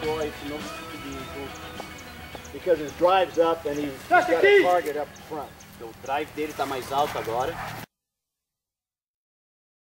Porque from those two because his drive's up and he's, he's got a target up front. o drive dele está mais alto agora.